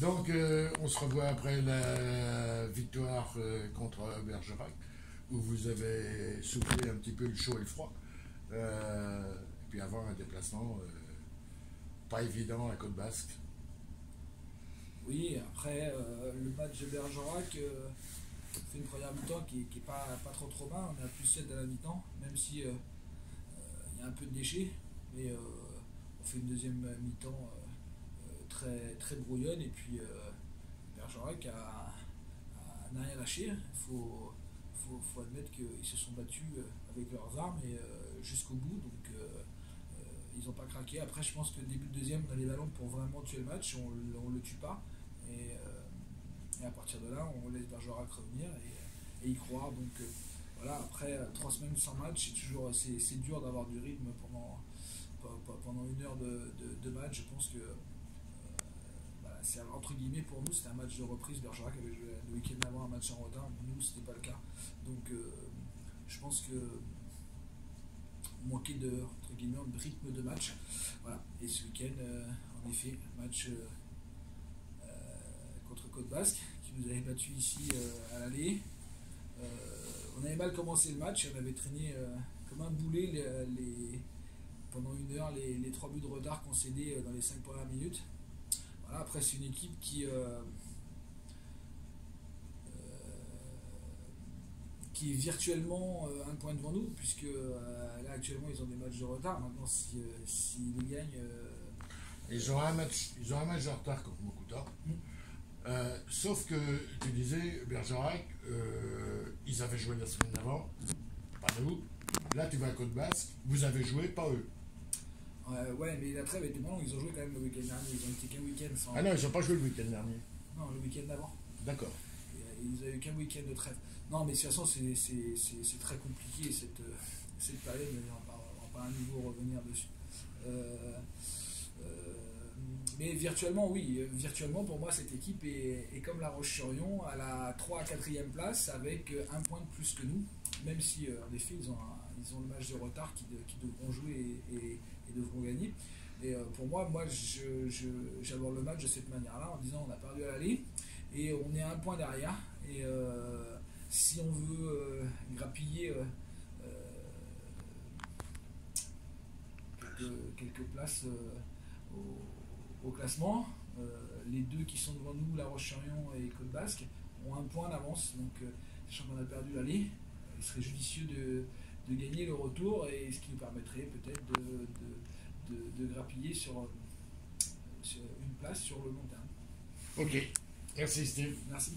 Donc, euh, on se revoit après la victoire euh, contre Bergerac, où vous avez soufflé un petit peu le chaud et le froid. Euh, et puis avoir un déplacement pas évident à Côte-Basque. Oui, après le match de Bergerac fait une première mi-temps qui n'est pas, pas trop trop mal. On a plus 7 à la mi-temps, même si il y a un peu de déchets. Mais on fait une deuxième mi-temps très, brouillonne. Et puis euh, Bergerac a, n'a rien lâché. Il faut, admettre qu'ils se sont battus euh, avec leurs armes et euh, jusqu'au bout. Donc ils n'ont pas craqué. Après, je pense que début de deuxième, on a les ballons pour vraiment tuer le match. On ne le tue pas. Et, à partir de là, on laisse Bergerac revenir et, y croire. Donc voilà, après trois semaines sans match, c'est toujours c'est, dur d'avoir du rythme pendant, pendant une heure de, de match. Je pense que c'est entre guillemets pour nous, c'était un match de reprise. Bergerac avait joué le week-end d'avant un match en retard. Nous, c'était pas le cas. Donc, euh, je pense que on manquait de, entre guillemets, de rythme de match. Voilà. Et ce week-end, euh, en effet, match euh, contre Côte Basque, qui nous avait battu ici à l'aller. on avait mal commencé le match, on avait traîné comme un boulet les, pendant une heure les, trois buts de retard concédés dans les cinq premières minutes après, c'est une équipe qui, euh, euh, qui est virtuellement euh, un point devant nous, puisque là, actuellement, ils ont des matchs de retard. Maintenant, s'ils si, les gagnent. Ils ont, un match, ils ont un match de retard contre Mokuta. Mm. sauf que tu disais, Bergerac, ils avaient joué la semaine d'avant, pas nous. Là, tu vas à Côte-Basque, vous avez joué, pas eux. Euh, ouais, mais la trêve était bon, ils ont joué quand même le week-end dernier, ils ont été qu'un week-end sans. Ah non, ils n'ont pas joué le week-end dernier. Non, le week-end d'avant. D'accord. Euh, ils n'avaient qu'un week-end de trêve. Non, mais de toute façon, c'est très compliqué cette, euh, cette période, mais on va, pas, à un niveau revenir dessus. Mais virtuellement, oui, virtuellement, pour moi, cette équipe est, comme La Roche-sur-Yon à la 3 à 4e place avec un point de plus que nous, même si, en effet, ils ont, ils ont le match de retard qui, devront jouer et devront gagner. Et euh, pour moi, moi j'aborde le match de cette manière-là, en disant on a perdu à l'aller et on est un point derrière. Et euh, si on veut euh, grappiller quelques, places au, classement, les deux qui sont devant nous, La Roche-sur-Yon et Côte Basque, ont un point d'avance. Donc, sachant qu'on a perdu l'aller, il serait judicieux de de gagner le retour et ce qui nous permettrait peut-être de, de, de, grappiller sur, sur, une place sur le long terme. Ok, merci Steve. Merci.